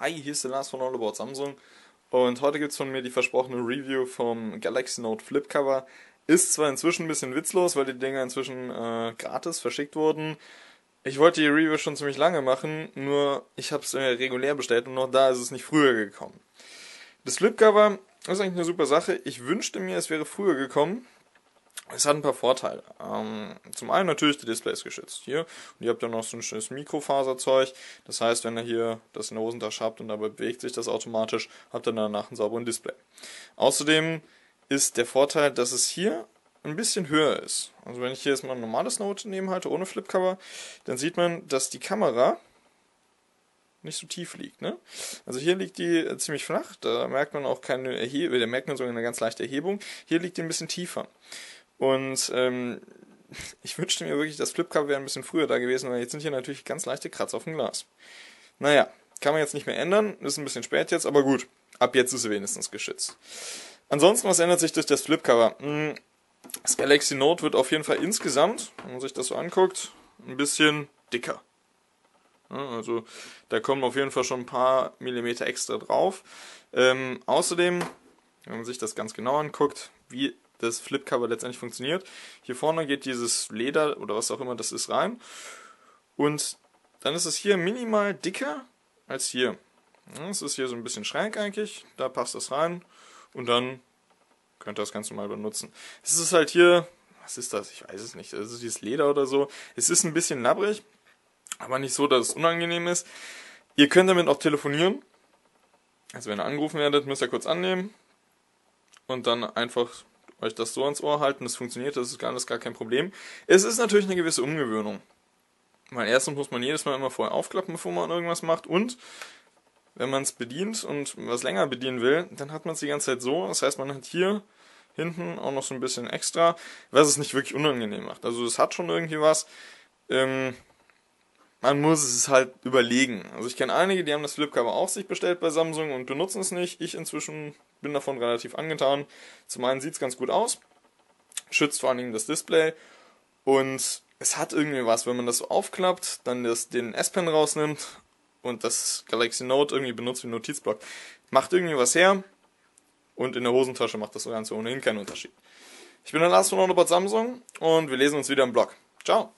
Hi, hier ist der Lars von All About Samsung und heute gibt es von mir die versprochene Review vom Galaxy Note Flip Cover. Ist zwar inzwischen ein bisschen witzlos, weil die Dinger inzwischen äh, gratis verschickt wurden. Ich wollte die Review schon ziemlich lange machen, nur ich habe es äh, regulär bestellt und noch da ist es nicht früher gekommen. Das Flip Cover ist eigentlich eine super Sache. Ich wünschte mir, es wäre früher gekommen, es hat ein paar Vorteile. Ähm, zum einen natürlich, Display ist geschützt hier. Und ihr habt ja noch so ein schönes Mikrofaserzeug. Das heißt, wenn ihr hier das in der Hosentasche habt und dabei bewegt sich das automatisch, habt ihr danach einen sauberen Display. Außerdem ist der Vorteil, dass es hier ein bisschen höher ist. Also wenn ich hier jetzt mal ein normales Note nebenhalte, ohne Flipcover, dann sieht man, dass die Kamera nicht so tief liegt. Ne? Also hier liegt die äh, ziemlich flach, da merkt man auch keine Erhebung, da merkt man sogar eine ganz leichte Erhebung. Hier liegt die ein bisschen tiefer. Und ähm, ich wünschte mir wirklich, das Flipcover wäre ein bisschen früher da gewesen, weil jetzt sind hier natürlich ganz leichte Kratzer auf dem Glas. Naja, kann man jetzt nicht mehr ändern, ist ein bisschen spät jetzt, aber gut, ab jetzt ist es wenigstens geschützt. Ansonsten, was ändert sich durch das Flipcover? Hm, das Galaxy Note wird auf jeden Fall insgesamt, wenn man sich das so anguckt, ein bisschen dicker. Also da kommen auf jeden Fall schon ein paar Millimeter extra drauf. Ähm, außerdem, wenn man sich das ganz genau anguckt, wie das Flipcover letztendlich funktioniert. Hier vorne geht dieses Leder oder was auch immer das ist rein. Und dann ist es hier minimal dicker als hier. Es ist hier so ein bisschen schräg eigentlich. Da passt das rein. Und dann könnt ihr das ganz normal benutzen. Es ist halt hier, was ist das? Ich weiß es nicht. Ist dieses Leder oder so. Es ist ein bisschen labbrig, aber nicht so, dass es unangenehm ist. Ihr könnt damit auch telefonieren. Also wenn ihr angerufen werdet, müsst ihr kurz annehmen und dann einfach euch das so ans Ohr halten, das funktioniert, das ist gar, das ist gar kein Problem. Es ist natürlich eine gewisse Umgewöhnung. Weil erstens muss man jedes Mal immer vorher aufklappen, bevor man irgendwas macht und wenn man es bedient und was länger bedienen will, dann hat man es die ganze Zeit so. Das heißt, man hat hier hinten auch noch so ein bisschen extra, was es nicht wirklich unangenehm macht. Also es hat schon irgendwie was. Ähm, man muss es halt überlegen. Also ich kenne einige, die haben das Flipcover auch sich bestellt bei Samsung und benutzen es nicht. Ich inzwischen bin davon relativ angetan. Zum einen sieht es ganz gut aus, schützt vor allen Dingen das Display und es hat irgendwie was, wenn man das so aufklappt, dann das, den S-Pen rausnimmt und das Galaxy Note irgendwie benutzt wie Notizblock. Macht irgendwie was her und in der Hosentasche macht das Ganze ohnehin keinen Unterschied. Ich bin der Lars von Onobot Samsung und wir lesen uns wieder im Blog. Ciao!